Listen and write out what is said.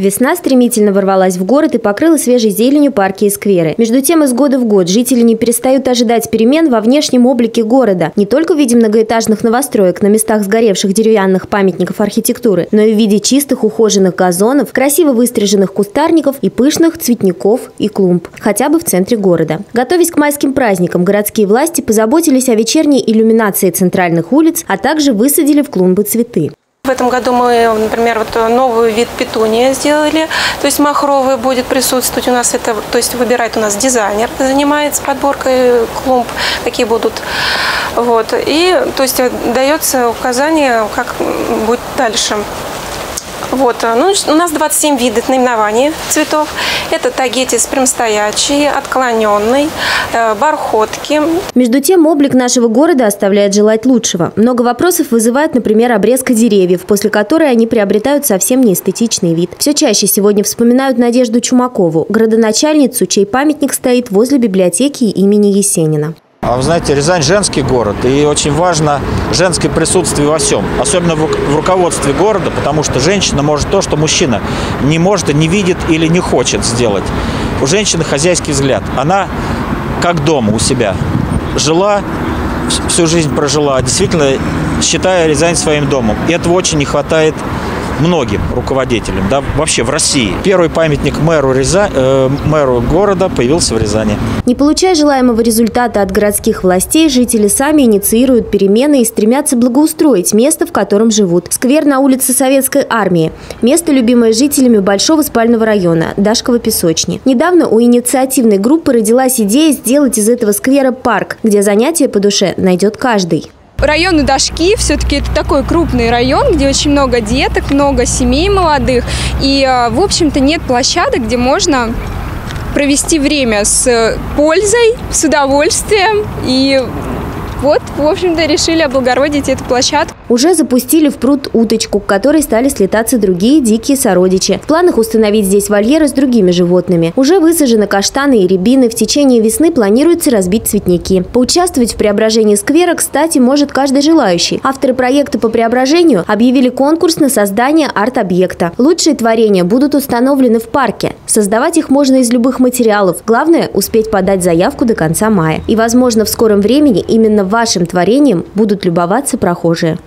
Весна стремительно ворвалась в город и покрыла свежей зеленью парки и скверы. Между тем, из года в год жители не перестают ожидать перемен во внешнем облике города. Не только в виде многоэтажных новостроек на местах сгоревших деревянных памятников архитектуры, но и в виде чистых ухоженных газонов, красиво выстриженных кустарников и пышных цветников и клумб, хотя бы в центре города. Готовясь к майским праздникам, городские власти позаботились о вечерней иллюминации центральных улиц, а также высадили в клумбы цветы. В этом году мы, например, вот новый вид петуния сделали, то есть махровый будет присутствовать у нас. Это, то есть выбирает у нас дизайнер, занимается подборкой клумб, какие будут. Вот. И то есть дается указание, как будет дальше. Вот. Ну, у нас 27 видов наименований цветов. Это тагетис прямостоячий, отклоненный, э, бархотки. Между тем, облик нашего города оставляет желать лучшего. Много вопросов вызывает, например, обрезка деревьев, после которой они приобретают совсем неэстетичный вид. Все чаще сегодня вспоминают Надежду Чумакову, градоначальницу, чей памятник стоит возле библиотеки имени Есенина. А вы знаете, Рязань женский город, и очень важно женское присутствие во всем, особенно в руководстве города, потому что женщина может то, что мужчина не может, не видит или не хочет сделать. У женщины хозяйский взгляд. Она как дома у себя жила, всю жизнь прожила, действительно считая Рязань своим домом. И этого очень не хватает многим руководителям, да, вообще в России. Первый памятник мэру, Ряза, э, мэру города появился в Рязани. Не получая желаемого результата от городских властей, жители сами инициируют перемены и стремятся благоустроить место, в котором живут. Сквер на улице Советской армии. Место, любимое жителями Большого спального района, Дашкова песочни. Недавно у инициативной группы родилась идея сделать из этого сквера парк, где занятия по душе найдет каждый районы Дашки все-таки это такой крупный район, где очень много деток, много семей молодых. И, а, в общем-то, нет площадок, где можно провести время с пользой, с удовольствием и вот, в общем-то, решили облагородить эту площадку. Уже запустили в пруд уточку, к которой стали слетаться другие дикие сородичи. В планах установить здесь вольеры с другими животными. Уже высажены каштаны и рябины. В течение весны планируется разбить цветники. Поучаствовать в преображении сквера, кстати, может каждый желающий. Авторы проекта по преображению объявили конкурс на создание арт-объекта. Лучшие творения будут установлены в парке. Создавать их можно из любых материалов. Главное – успеть подать заявку до конца мая. И, возможно, в скором времени именно вашим творением будут любоваться прохожие.